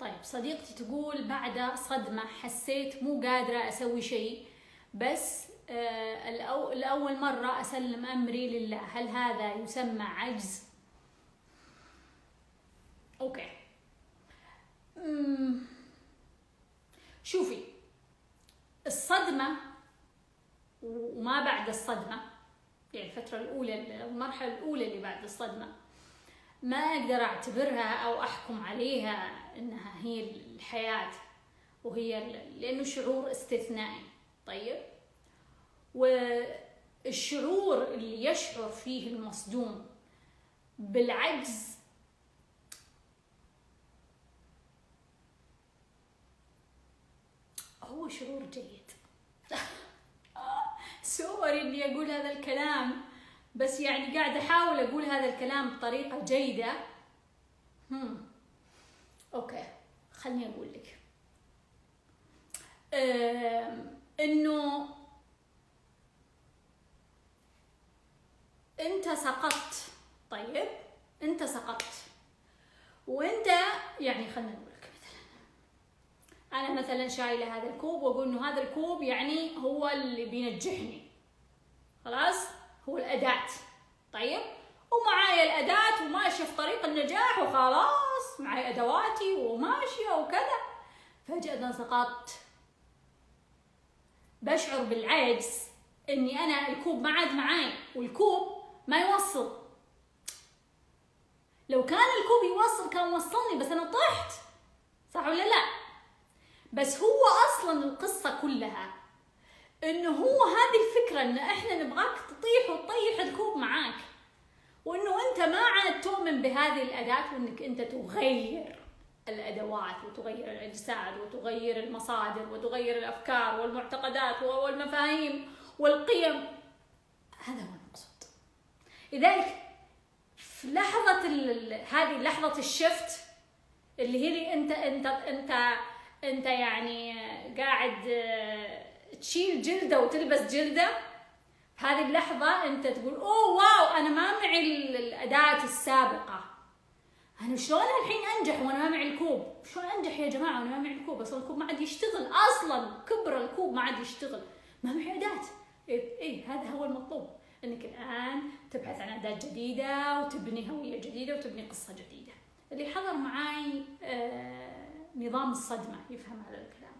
طيب صديقتي تقول بعد صدمة حسيت مو قادرة أسوي شيء بس آه الأو الأول مرة أسلم أمري لله هل هذا يسمى عجز؟ أوكي. شوفي الصدمة وما بعد الصدمة يعني الفترة الأولى المرحلة الأولى اللي بعد الصدمة ما أقدر أعتبرها أو أحكم عليها إنها هي الحياة وهي لأنه شعور استثنائي. طيب؟ والشعور اللي يشعر فيه المصدوم بالعجز هو شعور جيد. سوري إني أقول هذا الكلام. بس يعني قاعدة أحاول أقول هذا الكلام بطريقة جيدة. هم. أوكي خلني أقول لك. إنه أنت سقطت. طيب أنت سقطت. وأنت يعني خلينا نقول لك مثلا. أنا مثلا شايلة هذا الكوب وأقول إنه هذا الكوب يعني هو اللي بينجحني. خلاص؟ هو الأداة. طيب؟ ومعايا الأداة وماشية في طريق النجاح وخلاص معي أدواتي وماشية وكذا. فجأة سقطت. بشعر بالعجز إني أنا الكوب ما عاد معاي والكوب ما يوصل. لو كان الكوب يوصل كان وصلني بس أنا طحت. صح ولا لا؟ بس هو أصلا القصة كلها إنه هو هذه الفكرة إن إحنا نبغاك تطيح وتطيح الكوب معاك. وإنه أنت ما عاد تؤمن بهذه الأداة وإنك أنت تغير الأدوات وتغير الأجساد وتغير المصادر وتغير الأفكار والمعتقدات والمفاهيم والقيم. هذا هو المقصود. لذلك في لحظة هذه لحظة الشفت اللي هي انت انت انت أنت يعني قاعد تشيل جلدة وتلبس جلدة. في هذه اللحظة أنت تقول أوه واو أنا ما معي الأداة السابقة. أنا شلون الحين أنجح وأنا ما معي الكوب؟ شلون أنجح يا جماعة وأنا ما معي الكوب؟ أصلا الكوب ما عاد يشتغل. أصلا كبر الكوب ما عاد يشتغل. ما معي أداة. إيه, إيه هذا هو المطلوب. إنك الآن تبحث عن أداة جديدة وتبني هوية جديدة وتبني قصة جديدة. اللي حضر معاي آه نظام الصدمة يفهم هذا الكلام.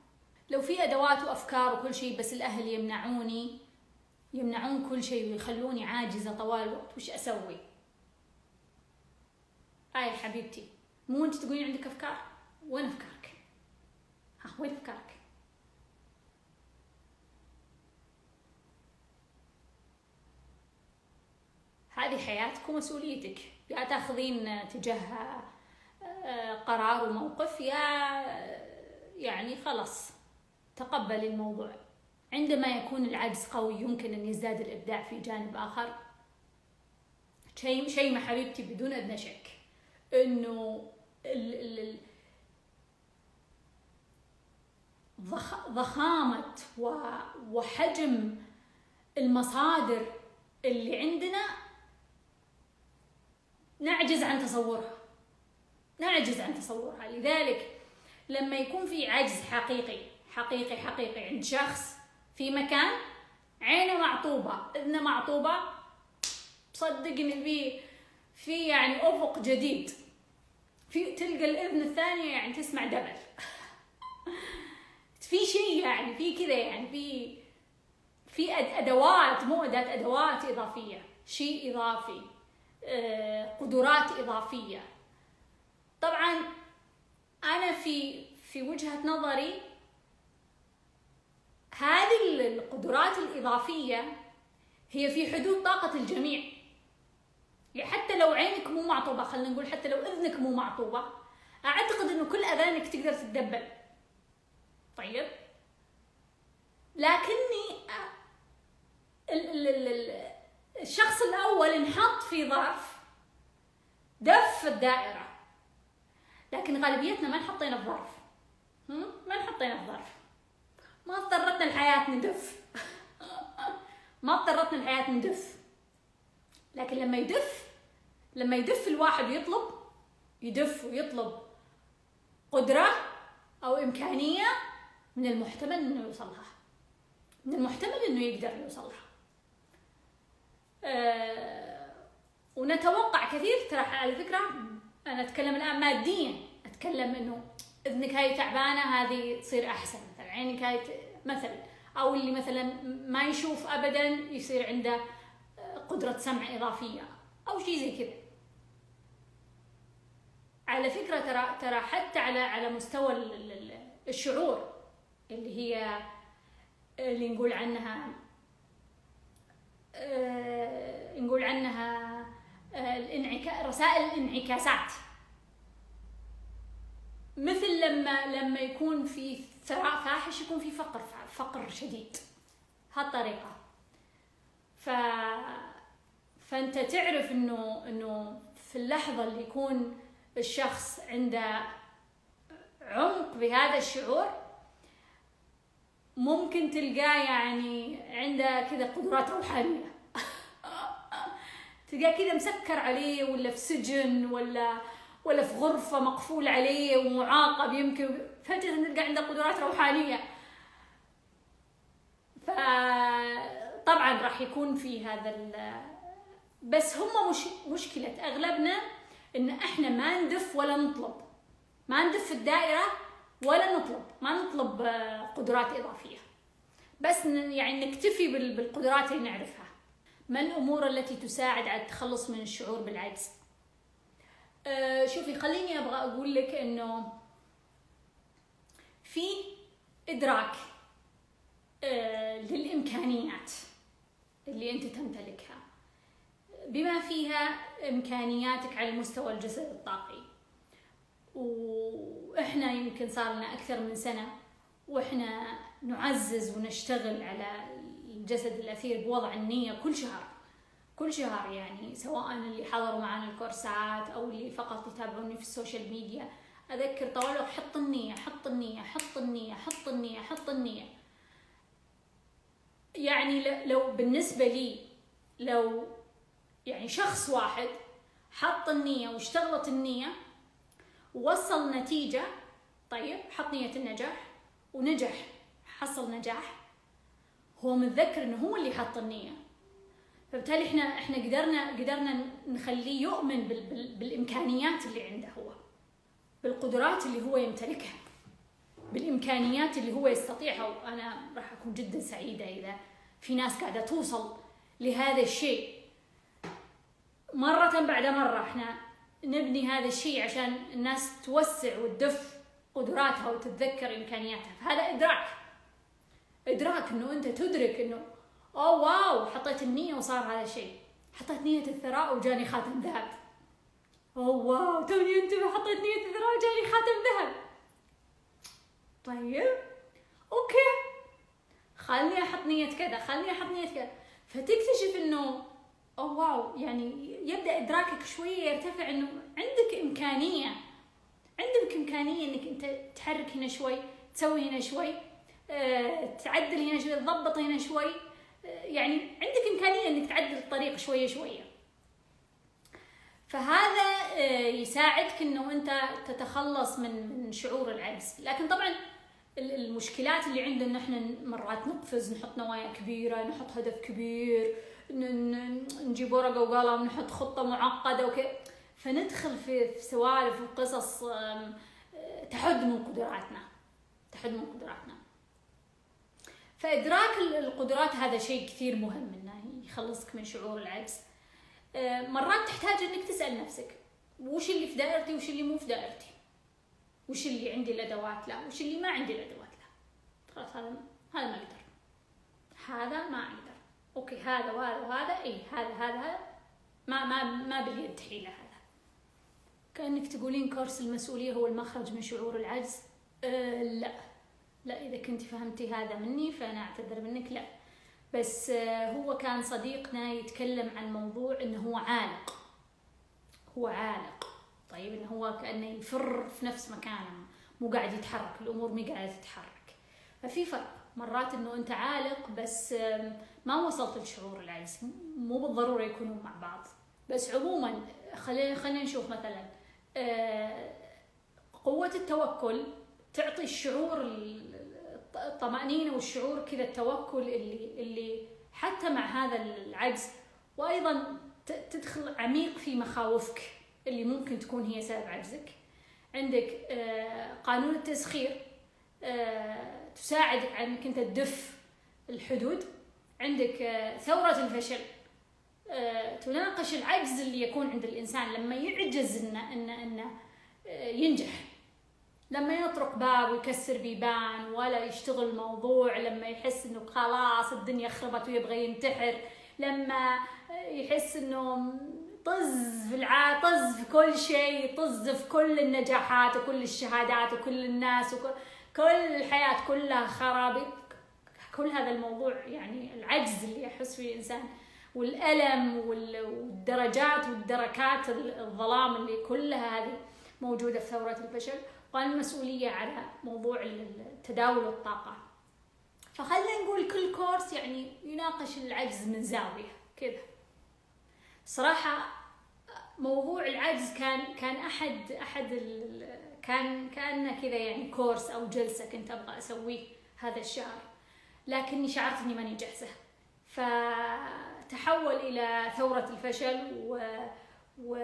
لو في أدوات وأفكار وكل شيء بس الأهل يمنعوني يمنعون كل شيء ويخلوني عاجزة طوال الوقت وش أسوي؟ هاي حبيبتي مو أنت تقولين عندك أفكار؟ وين أفكارك؟ ها وين أفكارك؟ هذه حياتك ومسؤوليتك. يا تاخذين تجاهها قرار وموقف يا يعني خلاص. تقبل الموضوع. عندما يكون العجز قوي يمكن أن يزداد الإبداع في جانب آخر. شيء شيء حبيبتي بدون أدنى شك إنه ال ال ضخامة وحجم المصادر اللي عندنا نعجز عن تصورها. نعجز عن تصورها. لذلك لما يكون في عجز حقيقي حقيقي حقيقي عند شخص في مكان عينه معطوبة إذنه معطوبة صدقني في في يعني أفق جديد. في تلقى الإذن الثانية يعني تسمع دبل. في شيء يعني في كذا يعني في في أدوات مو أداة أدوات إضافية شيء إضافي قدرات إضافية. طبعا أنا في في وجهة نظري هذه القدرات الإضافية هي في حدود طاقة الجميع. يعني حتى لو عينك مو معطوبة خلينا نقول حتى لو إذنك مو معطوبة أعتقد إنه كل أذانك تقدر تتدبل طيب؟ لكني الشخص الأول انحط في ظرف دف الدائرة. لكن غالبيتنا ما انحطينا في ظرف. ما انحطينا في ظرف. ما اضطرتنا الحياة ندف. ما اضطرتنا الحياة ندف. لكن لما يدف لما يدف الواحد ويطلب يدف ويطلب قدرة أو إمكانية من المحتمل إنه يوصلها. من المحتمل إنه يقدر يوصلها. أه ونتوقع كثير ترى على فكرة أنا أتكلم الآن ماديا أتكلم إنه إذنك هاي تعبانة هذه تصير أحسن. عينك هاي مثلا أو اللي مثلا ما يشوف أبدا يصير عنده قدرة سمع إضافية أو شيء زي كذا. على فكرة ترى ترى حتى على على مستوى الشعور اللي هي اللي نقول عنها آه، نقول عنها آه، الانعكاس رسائل الانعكاسات. لما لما يكون في ثراء فاحش يكون في فقر فقر شديد. هالطريقة. ف فأنت تعرف إنه إنه في اللحظة اللي يكون الشخص عنده عمق بهذا الشعور ممكن تلقاه يعني عنده كذا قدرات روحانية. تلقاه كذا مسكر عليه ولا في سجن ولا ولا في غرفة مقفول عليه ومعاقب يمكن فجأة نلقى عنده قدرات روحانية. فطبعا راح يكون في هذا بس هم مش مشكلة أغلبنا إن إحنا ما ندف ولا نطلب. ما ندف في الدائرة ولا نطلب. ما نطلب قدرات إضافية. بس يعني نكتفي بالقدرات اللي نعرفها. ما الأمور التي تساعد على التخلص من الشعور بالعجز؟ أه شوفي خليني أبغى أقول لك إنه في إدراك أه للإمكانيات اللي أنت تمتلكها. بما فيها إمكانياتك على المستوى الجسد الطاقي. وإحنا يمكن صار لنا أكثر من سنة وإحنا نعزز ونشتغل على الجسد الأثير بوضع النية كل شهر. كل شهر يعني سواء اللي حضروا معنا الكورسات أو اللي فقط يتابعوني في ال social media. أذكر طوال حط النية حط النية حط النية حط النية حط النية. يعني لو بالنسبة لي لو يعني شخص واحد حط النية واشتغلت النية ووصل نتيجة طيب حط نية النجاح ونجح حصل نجاح هو متذكر إنه هو اللي حط النية. فبالتالي إحنا إحنا قدرنا قدرنا نخليه يؤمن بال بال بالإمكانيات اللي عنده هو. بالقدرات اللي هو يمتلكها. بالإمكانيات اللي هو يستطيعها. وأنا راح أكون جدا سعيدة إذا في ناس قاعدة توصل لهذا الشيء. مرة بعد مرة إحنا نبني هذا الشيء عشان الناس توسع وتدف قدراتها وتتذكر إمكانياتها. فهذا إدراك. إدراك إنه أنت تدرك إنه oh wow حطيت النية وصار هذا الشيء حطيت نية الثراء وجاني خاتم ذهب. oh wow توني انتبه حطيت نية الثراء وجاني خاتم ذهب. طيب okay. خلني أحط نية كذا خلني أحط نية كذا. فتكتشف إنه oh wow يعني يبدأ إدراكك شوية يرتفع إنه عندك إمكانية. عندك إمكانية إنك أنت تحرك هنا شوي تسوي هنا شوي أه، تعدل هنا شوي تضبط هنا شوي. يعني عندك إمكانية إنك تعدل الطريق شوية شوية. فهذا أه، يساعدك إنه أنت تتخلص من من شعور العجز. لكن طبعا المشكلات اللي عندنا إحنا مرات نقفز نحط نوايا كبيرة نحط هدف كبير نجيب ورقة وقلم نحط خطة معقدة وكذا فندخل في سوالف وقصص تحد من قدراتنا. تحد من قدراتنا. فإدراك القدرات هذا شيء كثير مهم إنه يخلصك من شعور العجز. مرات تحتاج إنك تسأل نفسك وش اللي في دائرتي وش اللي مو في دائرتي؟ وش اللي عندي الأدوات؟ لا. وش اللي ما عندي الأدوات؟ لا. خلاص هذا هذا ما أقدر هذا ما أقدر okay هذا وهذا وهذا إي هذا هذا ما ما ما باليد حيلة هذا. كأنك تقولين course المسؤولية هو المخرج من شعور العجز. أه لا. لا إذا كنت فهمتي هذا مني فأنا أعتذر منك لا. بس أه هو كان صديقنا يتكلم عن موضوع إنه هو عالق. هو عالق. طيب إنه هو كأنه يفر في نفس مكانه مو قاعد يتحرك الأمور مو قاعدة تتحرك. ففي فرق. مرات إنه أنت عالق بس ما وصلت لشعور العجز مو بالضرورة يكونوا مع بعض. بس عموما خلينا خلينا نشوف مثلا آه، قوة التوكل تعطي الشعور الطمأنينة والشعور كذا التوكل اللي اللي حتى مع هذا العجز. وأيضا تدخل عميق في مخاوفك اللي ممكن تكون هي سبب عجزك. عندك آه، قانون التسخير آه، تساعدك على إنك أنت تدف الحدود. عندك آه، ثورة الفشل تناقش العجز اللي يكون عند الإنسان لما يعجز انه انه إنه ينجح. لما يطرق باب ويكسر بيبان ولا يشتغل موضوع لما يحس إنه خلاص الدنيا خربت ويبغى ينتحر لما يحس إنه طز في الع طز في كل شيء طز في كل النجاحات وكل الشهادات وكل الناس وكل كل الحياة كلها خراب. كل هذا الموضوع يعني العجز اللي يحس فيه الإنسان والألم والدرجات والدركات الظلام اللي كلها هذه موجودة في ثورة الفشل. والمسؤولية على موضوع تداول الطاقة فخلينا نقول كل كورس يعني يناقش العجز من زاوية كذا. صراحة موضوع العجز كان كان أحد أحد كان كأنه كذا يعني كورس أو جلسة كنت أبغى أسويه هذا الشهر. لكني شعرت إني ماني جاهزة. فتحول إلى ثورة الفشل و... و...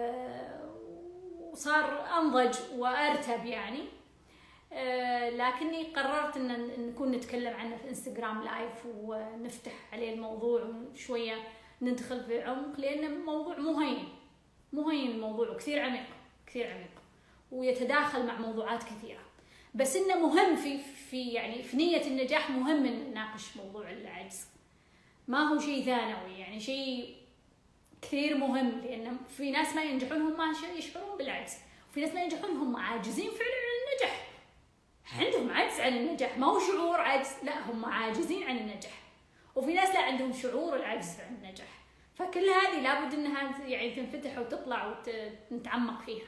وصار أنضج وأرتب يعني. آه، لكني قررت إن نكون نتكلم عنه في إنستغرام لايف ونفتح عليه الموضوع وشويه ندخل في عمق لأنه موضوع مو هين مو هين الموضوع وكثير عميق كثير عميق ويتداخل مع موضوعات كثيرة. بس إنه مهم في في يعني في نية النجاح مهم إن نناقش موضوع العجز. ما هو شيء ثانوي يعني شيء كثير مهم لأن في ناس ما ينجحون هم يشعرون بالعجز وفي ناس ما ينجحون هم عاجزين فعلا عن النجاح. عندهم عجز عن النجاح ما هو شعور عجز لا هم عاجزين عن النجاح. وفي ناس لا عندهم شعور العجز عن النجاح. فكل هذه لابد إنها يعني تنفتح وتطلع ونتعمق فيها.